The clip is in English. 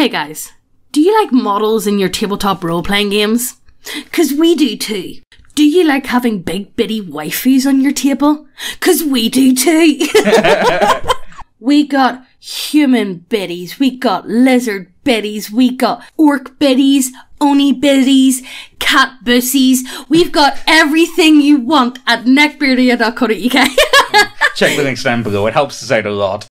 Hey guys, do you like models in your tabletop role playing games? Cause we do too. Do you like having big bitty waifus on your table? Cause we do too. we got human biddies, we got lizard biddies, we got orc biddies, oni biddies, cat bussies. We've got everything you want at neckbeardia.co.uk. Check the links down below. It helps us out a lot.